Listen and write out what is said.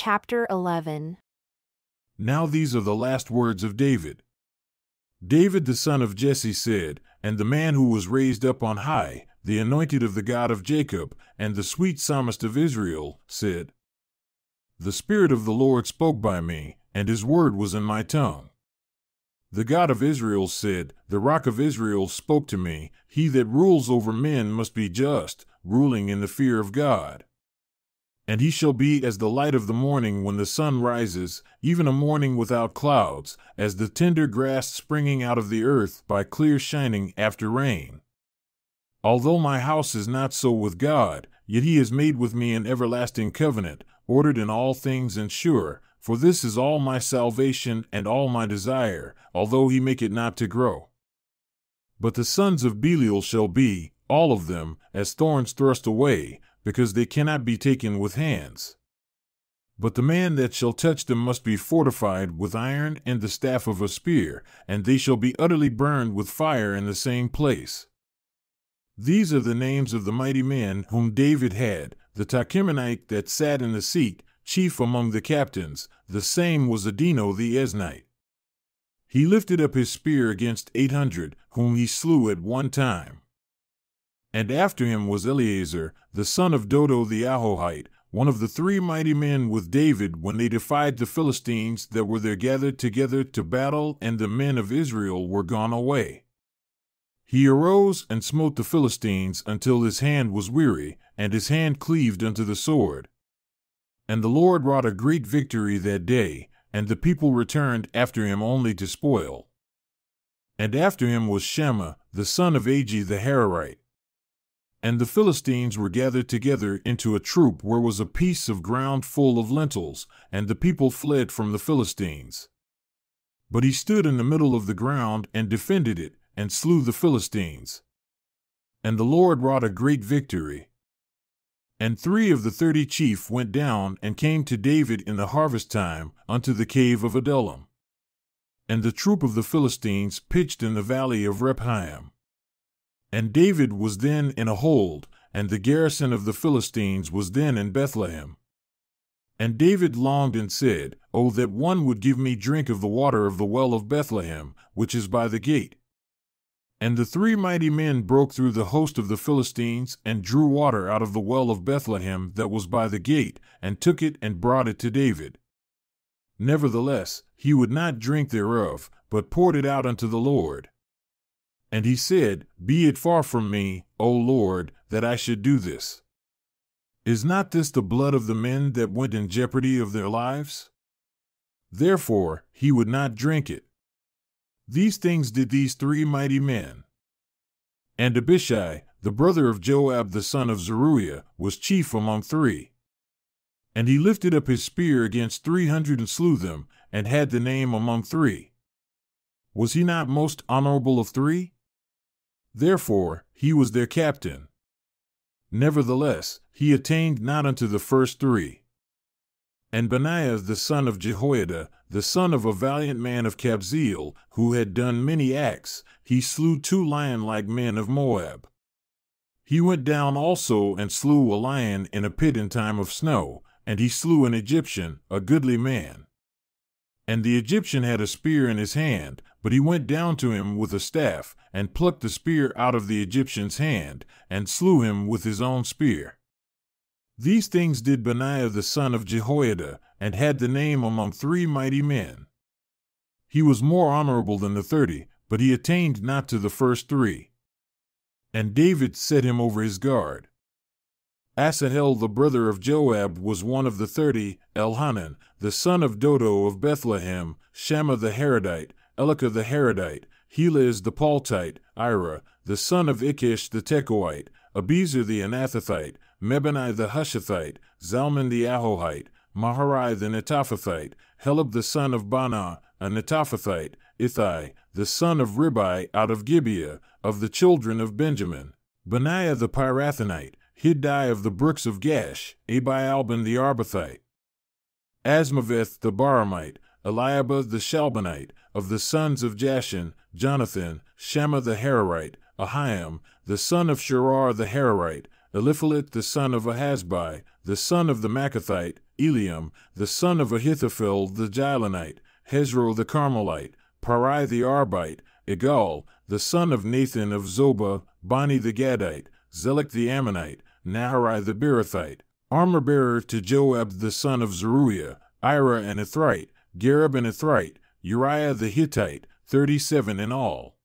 Chapter 11 Now these are the last words of David. David the son of Jesse said, And the man who was raised up on high, the anointed of the God of Jacob, and the sweet psalmist of Israel, said, The Spirit of the Lord spoke by me, and his word was in my tongue. The God of Israel said, The rock of Israel spoke to me, He that rules over men must be just, ruling in the fear of God. And he shall be as the light of the morning when the sun rises, even a morning without clouds, as the tender grass springing out of the earth by clear shining after rain. Although my house is not so with God, yet he has made with me an everlasting covenant, ordered in all things and sure, for this is all my salvation and all my desire, although he make it not to grow. But the sons of Belial shall be, all of them, as thorns thrust away, because they cannot be taken with hands. But the man that shall touch them must be fortified with iron and the staff of a spear, and they shall be utterly burned with fire in the same place. These are the names of the mighty men whom David had, the Tahkemonite that sat in the seat, chief among the captains, the same was Adino the Eznite. He lifted up his spear against eight hundred, whom he slew at one time. And after him was Eleazar, the son of Dodo the Ahohite, one of the three mighty men with David when they defied the Philistines that were there gathered together to battle, and the men of Israel were gone away. He arose and smote the Philistines until his hand was weary, and his hand cleaved unto the sword. And the Lord wrought a great victory that day, and the people returned after him only to spoil. And after him was Shammah, the son of Agee the Hararite. And the Philistines were gathered together into a troop where was a piece of ground full of lentils, and the people fled from the Philistines. But he stood in the middle of the ground and defended it, and slew the Philistines. And the Lord wrought a great victory. And three of the thirty chief went down and came to David in the harvest time unto the cave of Adullam. And the troop of the Philistines pitched in the valley of Rephaim. And David was then in a hold, and the garrison of the Philistines was then in Bethlehem. And David longed and said, O that one would give me drink of the water of the well of Bethlehem, which is by the gate. And the three mighty men broke through the host of the Philistines, and drew water out of the well of Bethlehem that was by the gate, and took it and brought it to David. Nevertheless, he would not drink thereof, but poured it out unto the Lord. And he said, Be it far from me, O Lord, that I should do this. Is not this the blood of the men that went in jeopardy of their lives? Therefore, he would not drink it. These things did these three mighty men. And Abishai, the brother of Joab the son of Zeruiah, was chief among three. And he lifted up his spear against three hundred and slew them, and had the name among three. Was he not most honorable of three? Therefore, he was their captain. Nevertheless, he attained not unto the first three. And Benaiah the son of Jehoiada, the son of a valiant man of Kabzeel, who had done many acts, he slew two lion like men of Moab. He went down also and slew a lion in a pit in time of snow, and he slew an Egyptian, a goodly man. And the Egyptian had a spear in his hand, but he went down to him with a staff, and plucked the spear out of the Egyptian's hand, and slew him with his own spear. These things did Benaiah the son of Jehoiada, and had the name among three mighty men. He was more honorable than the thirty, but he attained not to the first three. And David set him over his guard. Asahel the brother of Joab was one of the thirty, Elhanan, the son of Dodo of Bethlehem, Shammah the Harodite, Elika the Harodite, Helez the Paltite, Ira, the son of Ikkesh the Tekoite, Abiezer the Anethothite, Mebunnai the Hushathite, Zalmon the Ahohite, Maharai the Netophathite, Heleb the son of Baanah, a Netophathite, Ittai, the son of Ribai out of Gibeah, of the children of Benjamin, Benaiah the Pirathonite, Hiddai of the brooks of Gaash, Abialbon the Arbathite, Azmaveth the Barhumite, Eliahba the Shaalbonite, of the sons of Jashen, Jonathan, Shammah the Hararite, Ahiam, the son of Sharar the Hararite, Eliphelet the son of Ahasbai, the son of the Maachathite, Eliam, the son of Ahithophel the Gilonite, Hezro the Carmelite, Paarai the Arbite, Igal, the son of Nathan of Zobah, Bani the Gadite, Zelek the Ammonite, Naharai the Beerothite, armor bearer to Joab the son of Zeruiah, Ira and Ithrite, Gareb and Ithrite, Uriah the Hittite, thirty-seven in all.